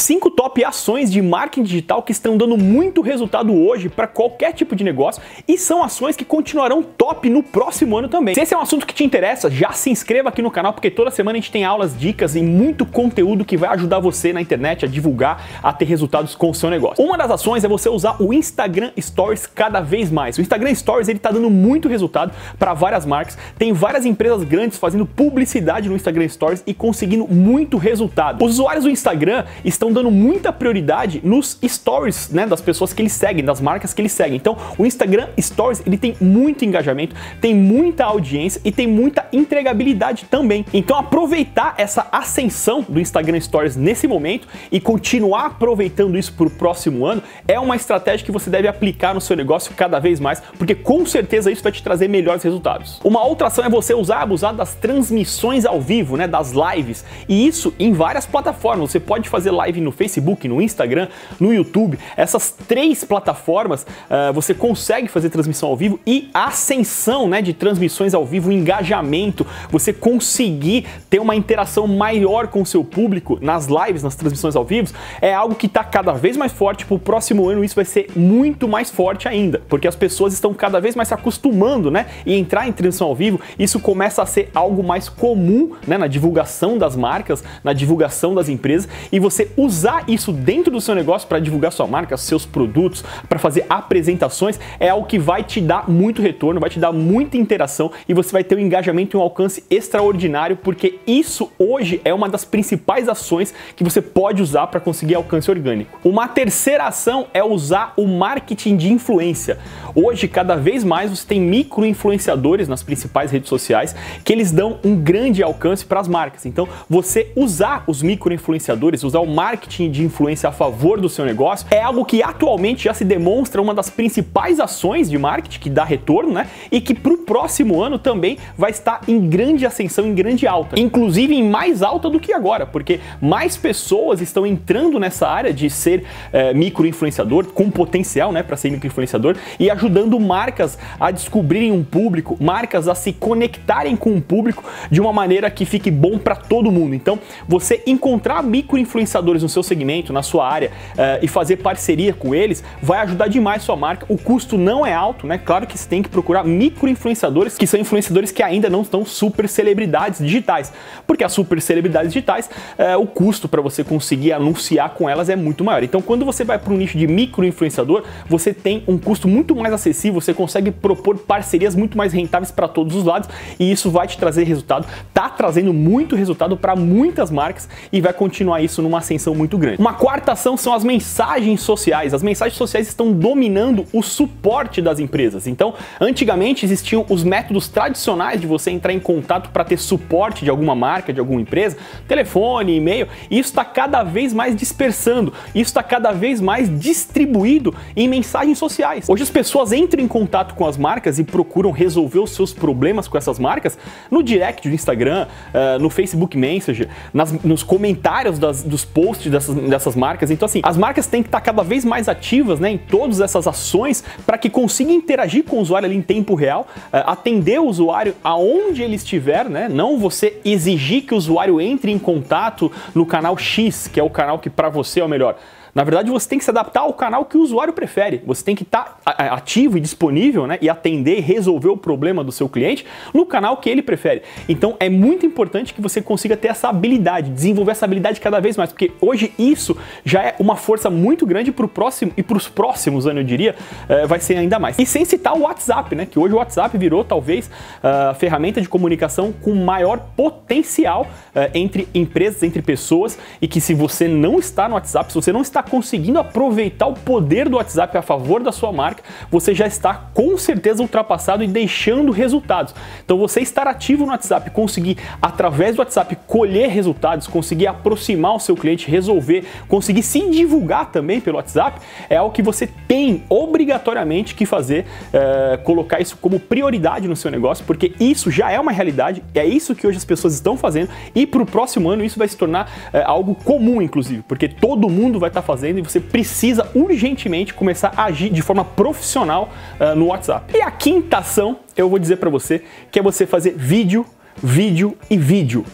Cinco top ações de marketing digital que estão dando muito resultado hoje para qualquer tipo de negócio e são ações que continuarão top no próximo ano também. Se esse é um assunto que te interessa, já se inscreva aqui no canal porque toda semana a gente tem aulas, dicas e muito conteúdo que vai ajudar você na internet a divulgar, a ter resultados com o seu negócio. Uma das ações é você usar o Instagram Stories cada vez mais. O Instagram Stories ele está dando muito resultado para várias marcas. Tem várias empresas grandes fazendo publicidade no Instagram Stories e conseguindo muito resultado. Os usuários do Instagram estão estão dando muita prioridade nos stories, né, das pessoas que eles seguem, das marcas que eles seguem. Então, o Instagram Stories, ele tem muito engajamento, tem muita audiência e tem muita entregabilidade também. Então, aproveitar essa ascensão do Instagram Stories nesse momento e continuar aproveitando isso para o próximo ano é uma estratégia que você deve aplicar no seu negócio cada vez mais, porque com certeza isso vai te trazer melhores resultados. Uma outra ação é você usar abusar das transmissões ao vivo, né, das lives, e isso em várias plataformas. Você pode fazer live live no Facebook, no Instagram, no YouTube. Essas três plataformas uh, você consegue fazer transmissão ao vivo e ascensão né, de transmissões ao vivo, engajamento, você conseguir ter uma interação maior com o seu público nas lives, nas transmissões ao vivo, é algo que está cada vez mais forte. Para o próximo ano isso vai ser muito mais forte ainda, porque as pessoas estão cada vez mais se acostumando, né, e entrar em transmissão ao vivo. Isso começa a ser algo mais comum, né, na divulgação das marcas, na divulgação das empresas e você usar isso dentro do seu negócio para divulgar sua marca, seus produtos, para fazer apresentações, é algo que vai te dar muito retorno, vai te dar muita interação e você vai ter um engajamento e um alcance extraordinário, porque isso hoje é uma das principais ações que você pode usar para conseguir alcance orgânico. Uma terceira ação é usar o marketing de influência. Hoje, cada vez mais você tem micro influenciadores nas principais redes sociais que eles dão um grande alcance para as marcas. Então, você usar os micro influenciadores, usar o marketing marketing de influência a favor do seu negócio é algo que atualmente já se demonstra uma das principais ações de marketing que dá retorno, né? E que para o próximo ano também vai estar em grande ascensão, em grande alta, inclusive em mais alta do que agora, porque mais pessoas estão entrando nessa área de ser é, micro-influenciador, com potencial, né, para ser micro-influenciador e ajudando marcas a descobrirem um público, marcas a se conectarem com um público de uma maneira que fique bom para todo mundo. Então, você encontrar micro-influenciadores no seu segmento, na sua área uh, e fazer parceria com eles vai ajudar demais sua marca. O custo não é alto, né? Claro que você tem que procurar micro influenciadores, que são influenciadores que ainda não estão super celebridades digitais, porque as super celebridades digitais, uh, o custo para você conseguir anunciar com elas é muito maior. Então, quando você vai para um nicho de micro influenciador, você tem um custo muito mais acessível, você consegue propor parcerias muito mais rentáveis para todos os lados e isso vai te trazer resultado. Tá trazendo muito resultado para muitas marcas e vai continuar isso numa ascensão muito grande. Uma quarta ação são as mensagens sociais. As mensagens sociais estão dominando o suporte das empresas. Então, antigamente existiam os métodos tradicionais de você entrar em contato para ter suporte de alguma marca, de alguma empresa, telefone, e-mail. E isso está cada vez mais dispersando. Isso está cada vez mais distribuído em mensagens sociais. Hoje as pessoas entram em contato com as marcas e procuram resolver os seus problemas com essas marcas no direct do Instagram, uh, no Facebook Messenger, nas, nos comentários das, dos posts dessas, dessas marcas. Então, assim, as marcas têm que estar cada vez mais ativas né, em todas essas ações para que consiga interagir com o usuário ali em tempo real, uh, atender o usuário aonde ele estiver, né? Não você exigir que o usuário entre em contato no canal X, que é o canal que para você é o melhor. Na verdade, você tem que se adaptar ao canal que o usuário prefere. Você tem que estar tá ativo e disponível né, e atender e resolver o problema do seu cliente no canal que ele prefere. Então, é muito importante que você consiga ter essa habilidade, desenvolver essa habilidade cada vez mais, porque hoje isso já é uma força muito grande para o próximo e para os próximos anos, eu diria, uh, vai ser ainda mais. E sem citar o WhatsApp, né? Que hoje o WhatsApp virou talvez a ferramenta de comunicação com maior potencial uh, entre empresas, entre pessoas, e que se você não está no WhatsApp, se você não está está conseguindo aproveitar o poder do WhatsApp a favor da sua marca, você já está com certeza ultrapassado e deixando resultados. Então você estar ativo no WhatsApp, conseguir através do WhatsApp colher resultados, conseguir aproximar o seu cliente, resolver, conseguir se divulgar também pelo WhatsApp, é algo que você tem obrigatoriamente que fazer, é, colocar isso como prioridade no seu negócio, porque isso já é uma realidade, é isso que hoje as pessoas estão fazendo e para o próximo ano isso vai se tornar é, algo comum, inclusive, porque todo mundo vai estar fazendo e você precisa urgentemente começar a agir de forma profissional uh, no WhatsApp. E a quinta ação, eu vou dizer para você, que é você fazer vídeo, vídeo e vídeo.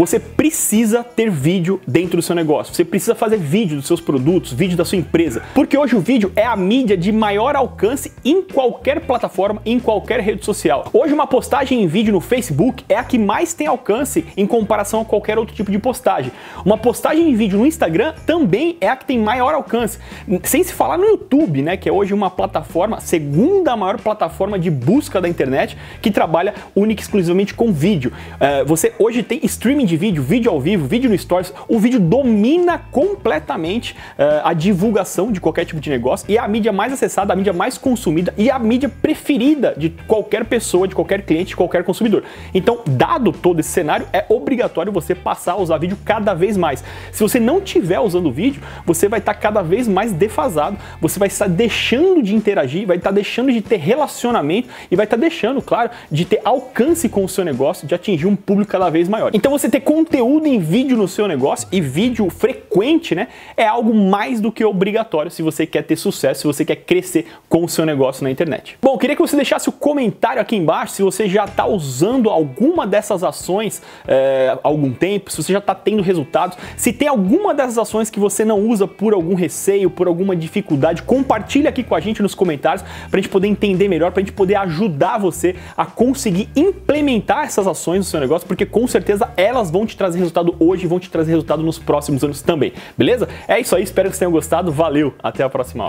Você precisa ter vídeo dentro do seu negócio. Você precisa fazer vídeo dos seus produtos, vídeo da sua empresa, porque hoje o vídeo é a mídia de maior alcance em qualquer plataforma, em qualquer rede social. Hoje uma postagem em vídeo no Facebook é a que mais tem alcance em comparação a qualquer outro tipo de postagem. Uma postagem em vídeo no Instagram também é a que tem maior alcance. Sem se falar no YouTube, né, que é hoje uma plataforma, segunda maior plataforma de busca da internet, que trabalha única e exclusivamente com vídeo. Uh, você hoje tem streaming de vídeo, vídeo ao vivo, vídeo no Stories. O vídeo domina completamente uh, a divulgação de qualquer tipo de negócio e é a mídia mais acessada, a mídia mais consumida e a mídia preferida de qualquer pessoa, de qualquer cliente, de qualquer consumidor. Então, dado todo esse cenário, é obrigatório você passar a usar vídeo cada vez mais. Se você não estiver usando vídeo, você vai estar cada vez mais defasado, você vai estar deixando de interagir, vai estar deixando de ter relacionamento e vai estar deixando, claro, de ter alcance com o seu negócio, de atingir um público cada vez maior. Então você ter conteúdo em vídeo no seu negócio e vídeo frequente, né, é algo mais do que obrigatório se você quer ter sucesso, se você quer crescer com o seu negócio na internet. Bom, queria que você deixasse o comentário aqui embaixo se você já está usando alguma dessas ações é, há algum tempo, se você já está tendo resultados, se tem alguma dessas ações que você não usa por algum receio, por alguma dificuldade, compartilha aqui com a gente nos comentários para a gente poder entender melhor, para a gente poder ajudar você a conseguir implementar essas ações no seu negócio, porque com certeza elas vão te trazer resultado hoje e vão te trazer resultado nos próximos anos também, beleza? É isso aí, espero que vocês tenham gostado, valeu, até a próxima aula.